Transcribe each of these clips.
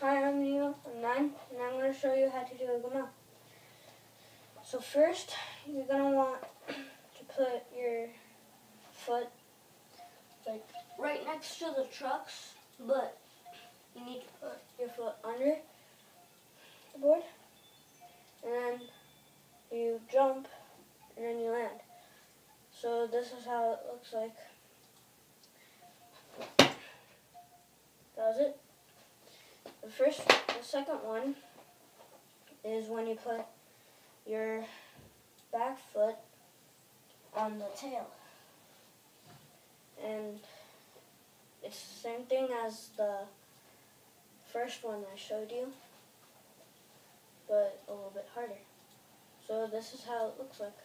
Hi, I'm Neo. I'm nine, and I'm going to show you how to do a gamo. So first, you're going to want to put your foot like right next to the trucks, but you need to put your foot under the board, and then you jump, and then you land. So this is how it looks like. That was it. The first, the second one is when you put your back foot on the tail. And it's the same thing as the first one I showed you, but a little bit harder. So this is how it looks like.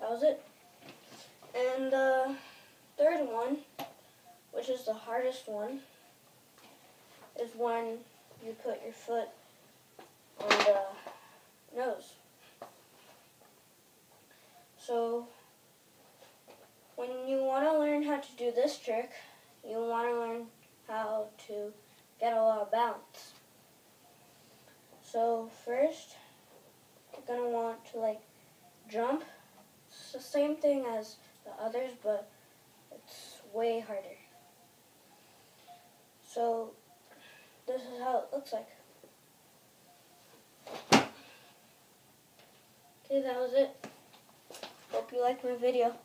That was it. And the third one, which is the hardest one, is when you put your foot on the nose. So when you want to learn how to do this trick, you want to learn how to get a lot of bounce. So first, you're going to want to like jump. It's the same thing as the others, but it's way harder. So this is how it looks like. Okay, that was it. Hope you liked my video.